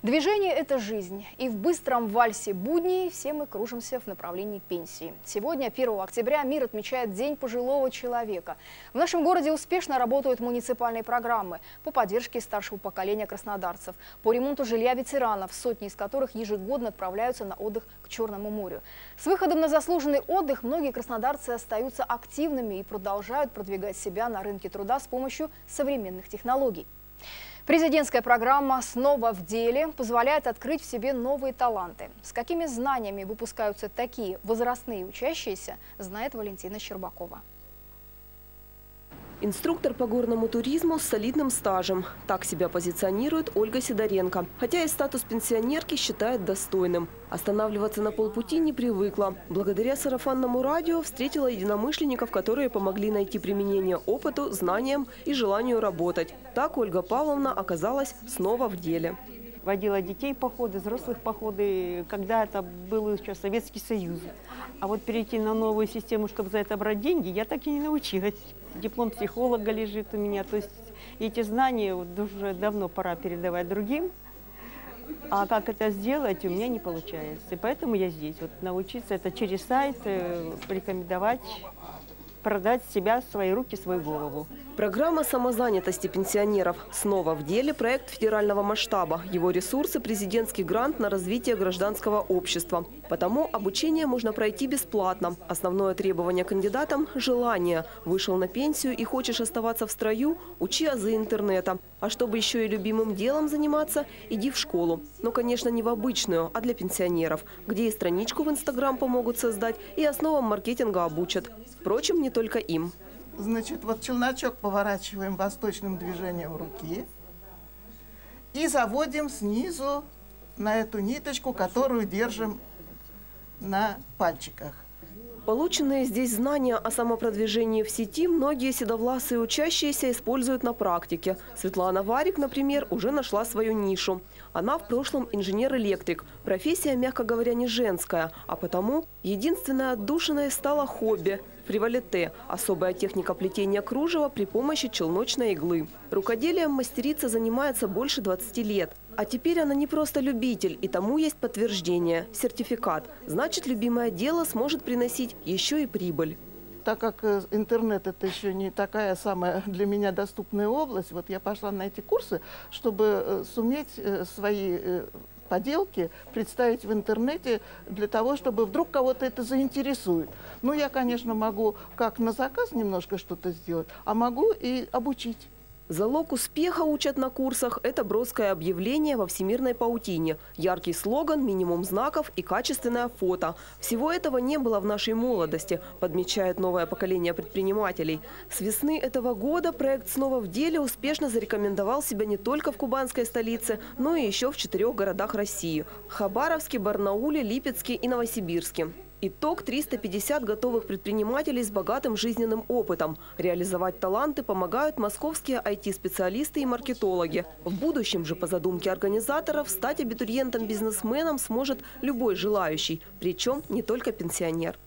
Движение – это жизнь. И в быстром вальсе будней все мы кружимся в направлении пенсии. Сегодня, 1 октября, мир отмечает День пожилого человека. В нашем городе успешно работают муниципальные программы по поддержке старшего поколения краснодарцев, по ремонту жилья ветеранов, сотни из которых ежегодно отправляются на отдых к Черному морю. С выходом на заслуженный отдых многие краснодарцы остаются активными и продолжают продвигать себя на рынке труда с помощью современных технологий. Президентская программа «Снова в деле» позволяет открыть в себе новые таланты. С какими знаниями выпускаются такие возрастные учащиеся, знает Валентина Щербакова. Инструктор по горному туризму с солидным стажем. Так себя позиционирует Ольга Сидоренко. Хотя и статус пенсионерки считает достойным. Останавливаться на полпути не привыкла. Благодаря сарафанному радио встретила единомышленников, которые помогли найти применение опыту, знаниям и желанию работать. Так Ольга Павловна оказалась снова в деле водила детей походы, взрослых походы, когда это был еще Советский Союз. А вот перейти на новую систему, чтобы за это брать деньги, я так и не научилась. Диплом психолога лежит у меня, то есть эти знания уже давно пора передавать другим. А как это сделать, у меня не получается. И поэтому я здесь. Вот научиться это через сайт, э, рекомендовать, продать себя, свои руки, свою голову. Программа самозанятости пенсионеров снова в деле проект федерального масштаба. Его ресурсы – президентский грант на развитие гражданского общества. Потому обучение можно пройти бесплатно. Основное требование кандидатам – желание. Вышел на пенсию и хочешь оставаться в строю – учи азы интернета. А чтобы еще и любимым делом заниматься – иди в школу. Но, конечно, не в обычную, а для пенсионеров, где и страничку в Инстаграм помогут создать, и основам маркетинга обучат. Впрочем, не только им. Значит, вот челночок поворачиваем восточным движением руки и заводим снизу на эту ниточку, которую держим на пальчиках. Полученные здесь знания о самопродвижении в сети многие седовласые учащиеся используют на практике. Светлана Варик, например, уже нашла свою нишу. Она в прошлом инженер-электрик. Профессия, мягко говоря, не женская, а потому единственная отдушиной стала хобби – Фривалите – особая техника плетения кружева при помощи челночной иглы. Рукоделием мастерица занимается больше 20 лет. А теперь она не просто любитель, и тому есть подтверждение – сертификат. Значит, любимое дело сможет приносить еще и прибыль так как э, интернет это еще не такая самая для меня доступная область, вот я пошла на эти курсы, чтобы э, суметь э, свои поделки представить в интернете для того, чтобы вдруг кого-то это заинтересует. Ну, я, конечно, могу как на заказ немножко что-то сделать, а могу и обучить. Залог успеха учат на курсах – это броское объявление во всемирной паутине, яркий слоган, минимум знаков и качественное фото. Всего этого не было в нашей молодости, подмечает новое поколение предпринимателей. С весны этого года проект «Снова в деле» успешно зарекомендовал себя не только в кубанской столице, но и еще в четырех городах России – Хабаровске, Барнауле, Липецке и Новосибирске. Итог – 350 готовых предпринимателей с богатым жизненным опытом. Реализовать таланты помогают московские IT-специалисты и маркетологи. В будущем же, по задумке организаторов, стать абитуриентом-бизнесменом сможет любой желающий, причем не только пенсионер.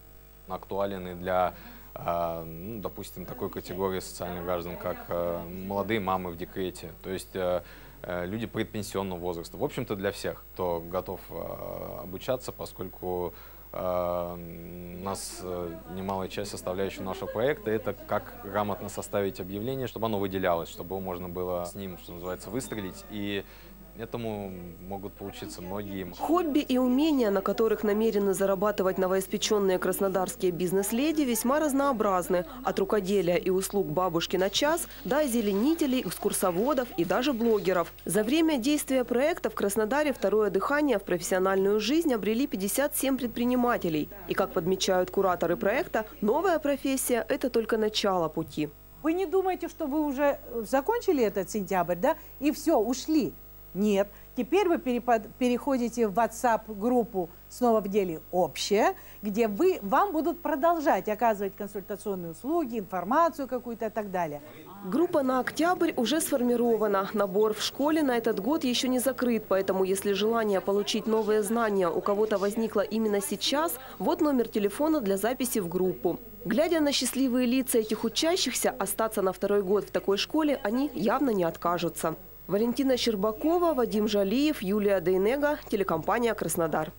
Актуален и для а, ну, допустим, такой категории социальных граждан, как э, молодые мамы в декрете, то есть э, э, люди предпенсионного возраста. В общем-то, для всех, кто готов обучаться, поскольку Э, у нас э, немалая часть составляющего нашего проекта – это как грамотно составить объявление, чтобы оно выделялось, чтобы можно было с ним, что называется, выстрелить и Этому могут поучиться многие. Хобби и умения, на которых намерены зарабатывать новоиспеченные краснодарские бизнес-леди, весьма разнообразны. От рукоделия и услуг бабушки на час до зеленителей, экскурсоводов и даже блогеров. За время действия проекта в Краснодаре второе дыхание в профессиональную жизнь обрели 57 предпринимателей. И, как подмечают кураторы проекта, новая профессия – это только начало пути. Вы не думаете, что вы уже закончили этот сентябрь, да, и все, ушли? Нет. Теперь вы переходите в WhatsApp-группу «Снова в деле общее», где вы, вам будут продолжать оказывать консультационные услуги, информацию какую-то и так далее. Группа на октябрь уже сформирована. Набор в школе на этот год еще не закрыт, поэтому если желание получить новые знания у кого-то возникло именно сейчас, вот номер телефона для записи в группу. Глядя на счастливые лица этих учащихся, остаться на второй год в такой школе они явно не откажутся. Валентина Щербакова, Вадим Жалиев, Юлия Дейнега, телекомпания «Краснодар».